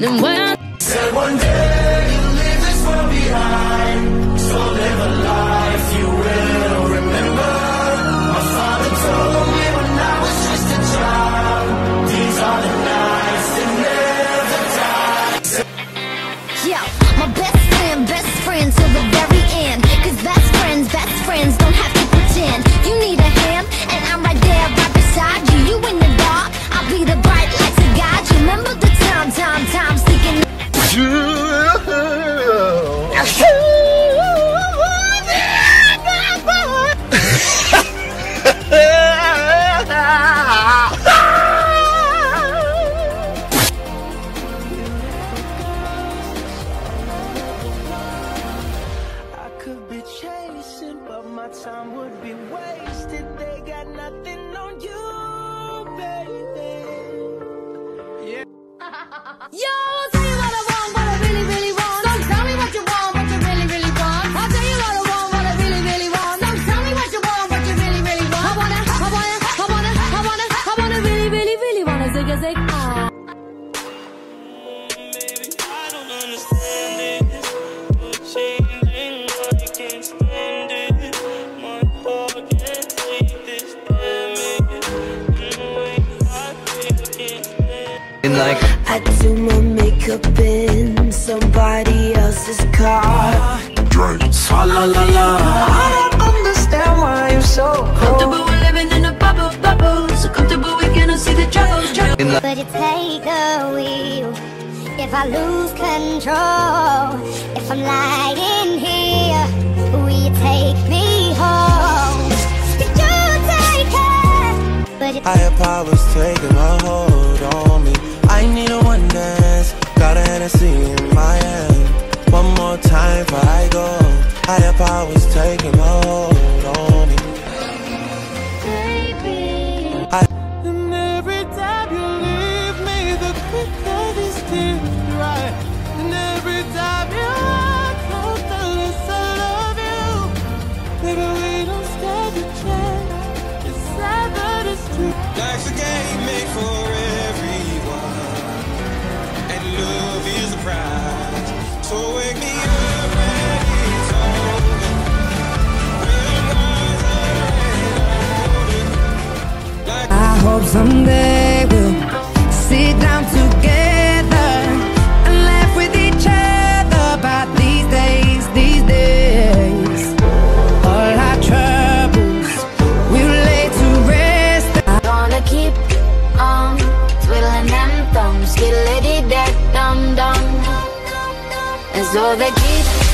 Then when Said one day you'll leave this world behind. So live a life you will remember. My father told me when I was just a child. These are the nights that never die. Yeah, my best friend, best friend till the very end. Cause best friends, best friends don't have chasing, but my time would be wasted. They got nothing on you, baby. Yo, I'll tell you what I want, what I really, really want. So tell me what you want, what you really, really want. I'll tell you what I want, what I really, really want. So tell me what you want, what you really, really want. I wanna, I wanna, I wanna, I wanna, I wanna really, really, really wanna zig a zig ah. Stand like I do my makeup in somebody else's car. Fa la la la. I don't understand why you're so cold. we're living in a bubble, bubble. So comfortable we cannot see the troubles, troubles. But you take the wheel if I lose control. If I'm lying here, will you take me home? Did you take it? But you Higher powers taking a hold Hennessy in my hand. One more time before I go. Higher powers taking hold So they keep